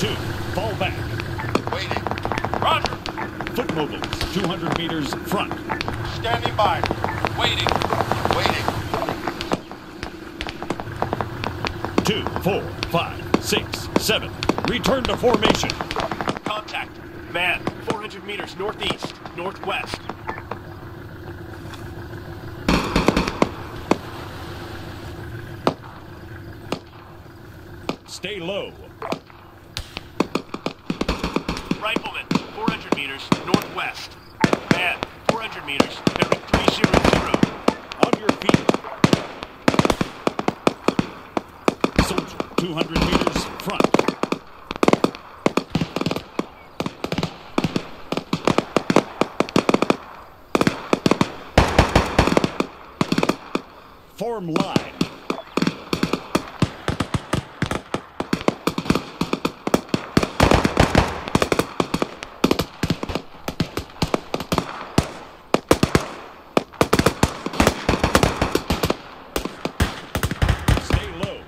Two, fall back. Waiting. Roger. Foot mobiles, 200 meters front. Standing by. Waiting. Waiting. Two, four, five, six, seven. Return to formation. Contact. Man, 400 meters northeast, northwest. Stay low. Rifleman, 400 meters northwest. Man, 400 meters, bearing 300. On your feet. Soldier, 200 meters front. Form line. Stay low.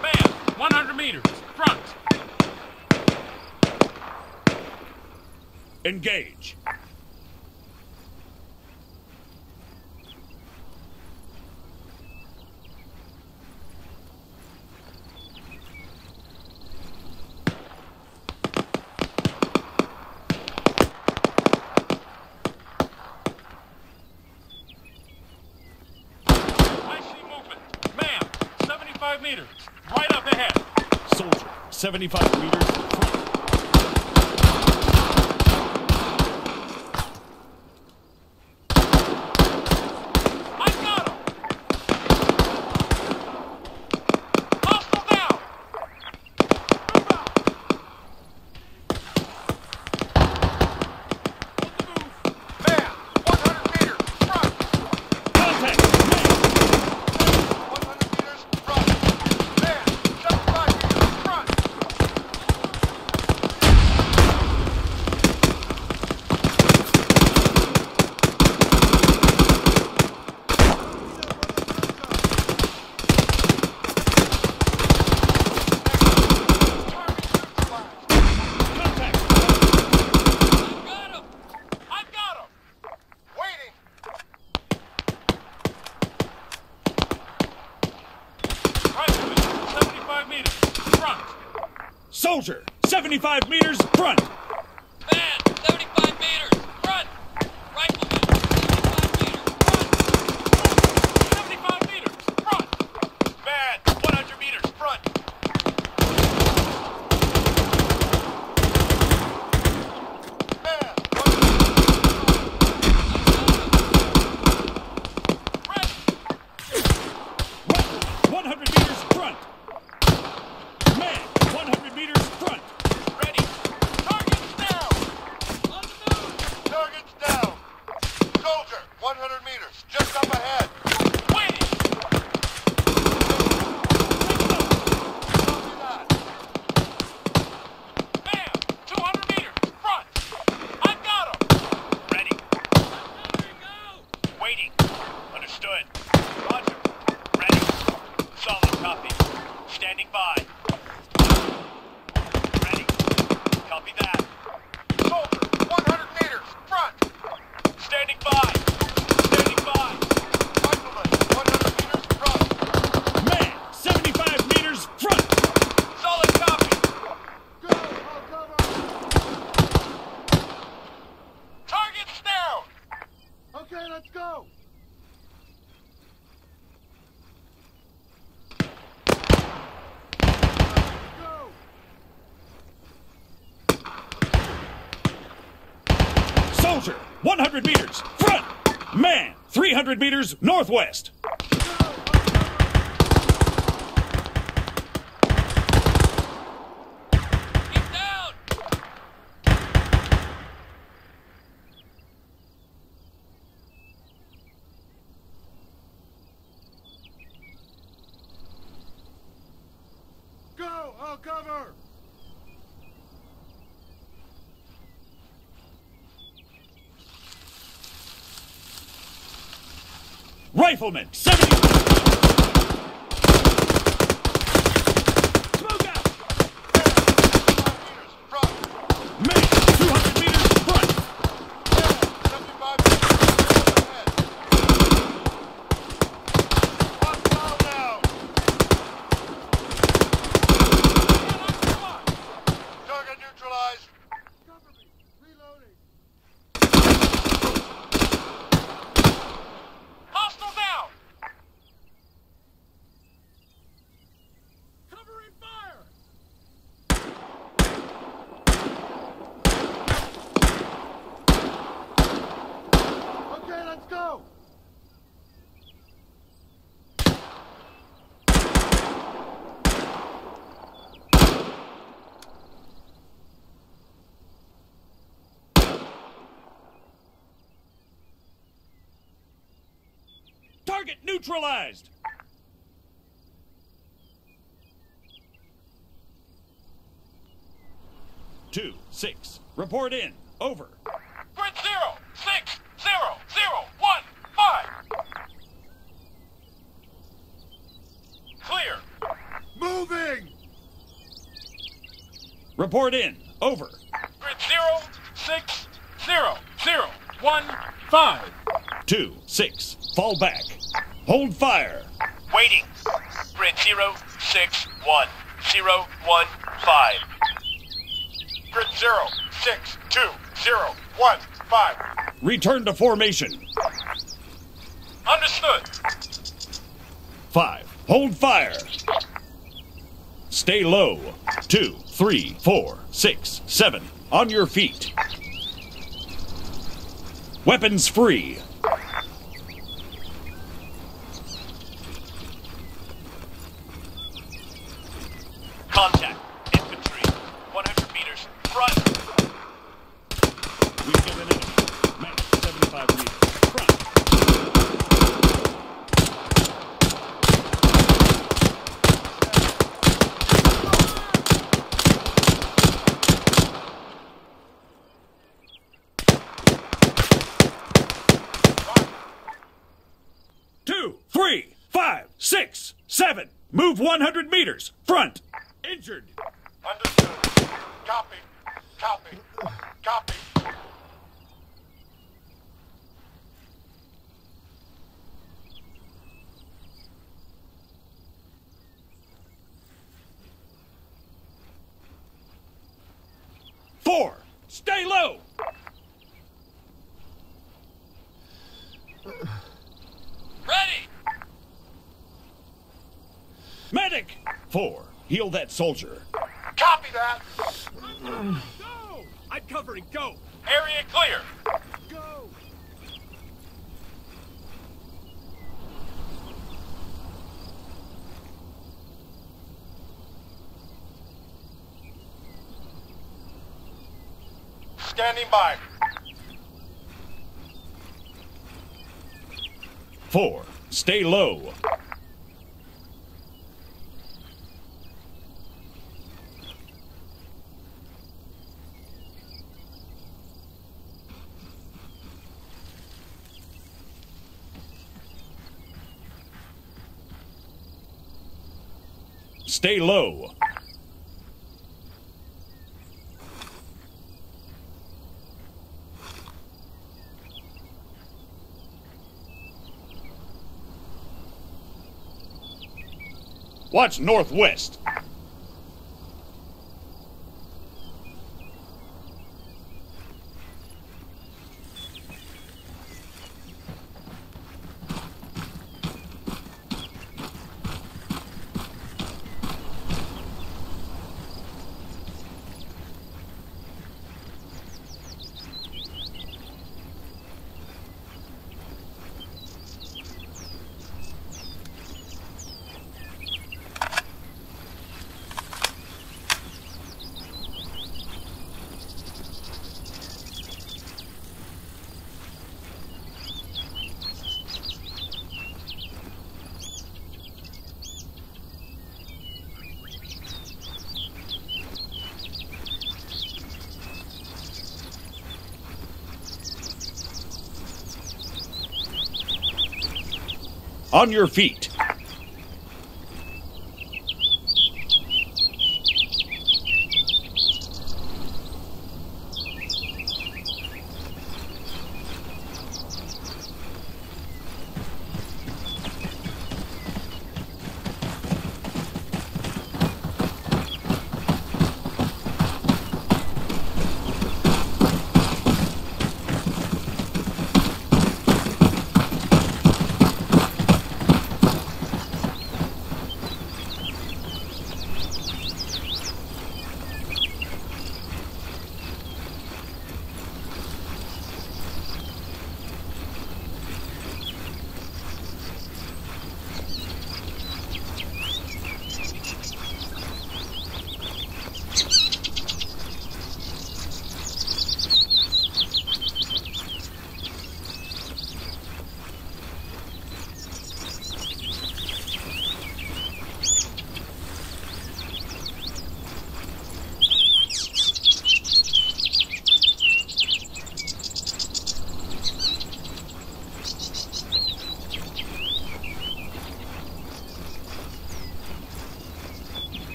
Man, 100 meters, front. Engage. I see movement. Man, 75 meters, right up ahead. Soldier, 75 meters front. I got him. Hostile down. Move out. Man, 100 meters. Front. Contact! 100 meters. Front. Man, 75 meters. Front. Contact! Got him. I got him. Waiting. Rifleman, 75 meters, front. Soldier, 75 meters front. Man, 75 meters, front. Rifleman, 75 meters, front. 75 meters, front. Man, 100 meters, front. Man, Ready. 100 meters front. Man, 100 meters front. Ready. Targets down. On the move. Targets down. Soldier, 100 meters. Just up ahead. Waiting. Copy that. Man, 200 meters, front. I got him. Ready. Waiting. Understood. Roger. Ready. Solid copy. Standing by. Ready. Copy that. Soldier, 100 meters. Front. Standing by. Standing by. Rifleman, 100 meters. Front. Man, 75 meters front. Solid copy. Go. I'll cover. Targets down. Okay, let's go. Go. Soldier, 100 meters front. Man, 300 meters northwest. Rifleman, 70. Smoke out. meters, front! Man, 200 meters front. 75 meters, ahead! One down now! Target neutralized! Cover me! Reloading! Hostile down! Covering fire. Okay, let's go! Target neutralized. Two, six. Report in. Over. Grid zero, six, zero, zero, one, five. Clear. Moving! Report in. Over. Grid zero, six, zero, zero, one, five. Two, six. Fall back. Hold fire. Waiting. Grid zero, six, one, zero, one, five. Grid zero, six, two, zero, one, five. Return to formation. Understood. Five. Hold fire. Stay low. Two, three, four, six, seven. On your feet. Weapons free. Contact. Infantry. 100 meters. Front. We've got an enemy. Max 75 meters. Front. Two, three, five, six, seven. Move 100 meters. Front. Injured. Understood. Copy. Copy. Copy. Four. Stay low. Ready. Medic. Four. Heal that soldier. Copy that! Go. I'm covering. Go. Area clear. Go! Standing by. Four. Stay low. Stay low. Watch northwest. On your feet.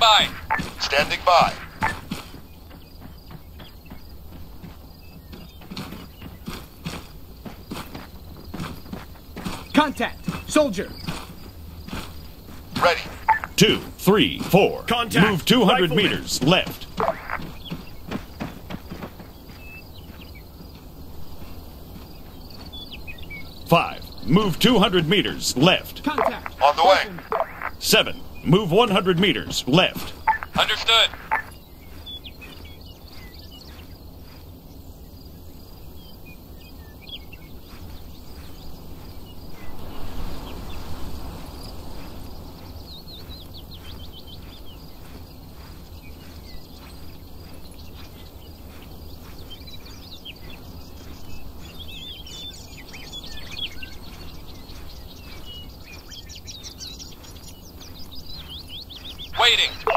By. Standing by. Contact! Soldier! Ready. Two, three, four. Contact. Move 200 Rifleman. meters left. Five. Move 200 meters left. Contact! On the way. Seven. Move 100 meters left. Understood. Waiting.